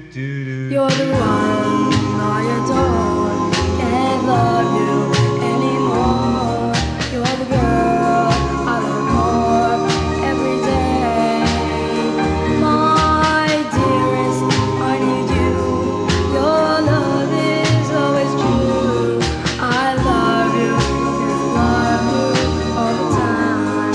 You're the one I adore. Can't love you anymore. You're the girl I love more every day. My dearest, I need you. Your love is always true. I love you. Just love you all the time.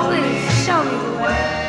最少女的文